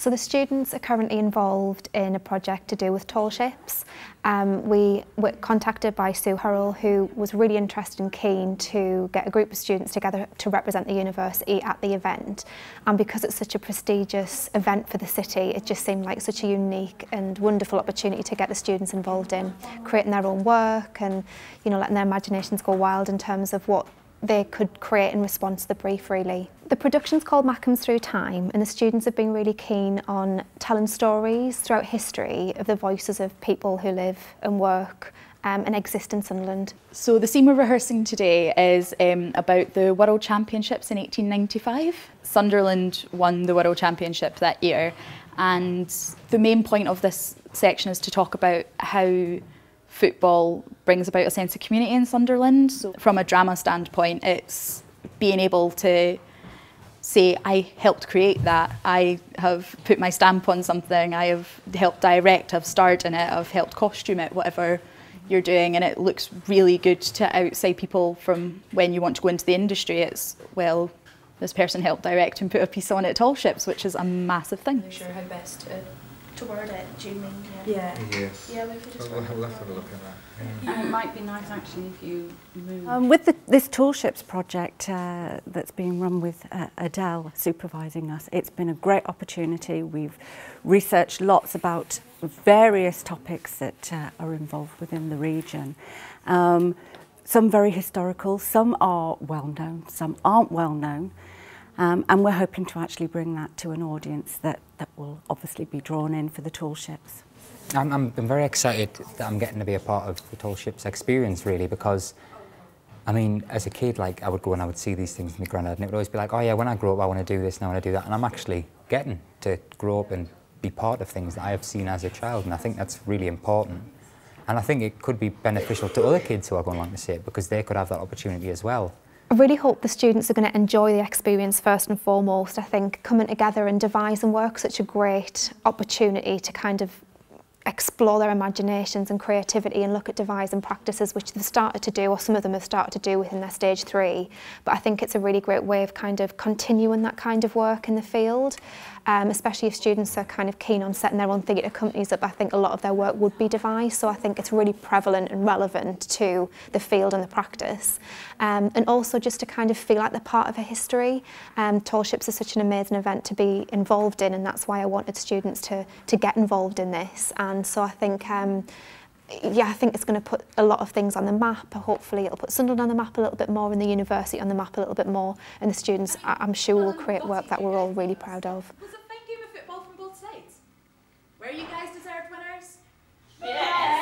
So the students are currently involved in a project to do with tall ships. Um, we were contacted by Sue Hurrell who was really interested and keen to get a group of students together to represent the university at the event and because it's such a prestigious event for the city it just seemed like such a unique and wonderful opportunity to get the students involved in creating their own work and you know letting their imaginations go wild in terms of what they could create in response to the brief really. The production's called Mackems Through Time and the students have been really keen on telling stories throughout history of the voices of people who live and work um, and exist in Sunderland. So the scene we're rehearsing today is um, about the World Championships in 1895. Sunderland won the World Championship that year and the main point of this section is to talk about how football brings about a sense of community in Sunderland. So from a drama standpoint, it's being able to say, I helped create that, I have put my stamp on something, I have helped direct, I've starred in it, I've helped costume it, whatever you're doing, and it looks really good to outside people from when you want to go into the industry. It's, well, this person helped direct and put a piece on it at Tall Ships, which is a massive thing. Sure how best to to word it, do you mean? Yeah. Yes. Yeah, we could just We'll, work we'll on have to have a look at that. And it might be nice actually if you move. Um, with the, this Tall Ships project uh, that's being run with uh, Adele supervising us, it's been a great opportunity. We've researched lots about various topics that uh, are involved within the region. Um, some very historical, some are well known, some aren't well known. Um, and we're hoping to actually bring that to an audience that, that will obviously be drawn in for the tall ships. I'm, I'm, I'm very excited that I'm getting to be a part of the tall ships experience really because I mean as a kid like I would go and I would see these things with my granddad and it would always be like oh yeah when I grow up I want to do this and I want to do that and I'm actually getting to grow up and be part of things that I have seen as a child and I think that's really important and I think it could be beneficial to other kids who are going along to see it because they could have that opportunity as well. I really hope the students are going to enjoy the experience first and foremost. I think coming together and Devise and Work such a great opportunity to kind of explore their imaginations and creativity and look at devising practices which they've started to do or some of them have started to do within their stage three. But I think it's a really great way of kind of continuing that kind of work in the field um, especially if students are kind of keen on setting their own theatre companies up. I think a lot of their work would be devised so I think it's really prevalent and relevant to the field and the practice. Um, and also just to kind of feel like they're part of a history. Um, Tall Ships such an amazing event to be involved in and that's why I wanted students to, to get involved in this. and can. So I think um, yeah, I think it's going to put a lot of things on the map. Hopefully, it'll put Sunderland on the map a little bit more, and the university on the map a little bit more, and the students, I'm sure, will create work that we're all really proud of. Was a thank you for football from both sides? Where you guys deserved winners? Yes.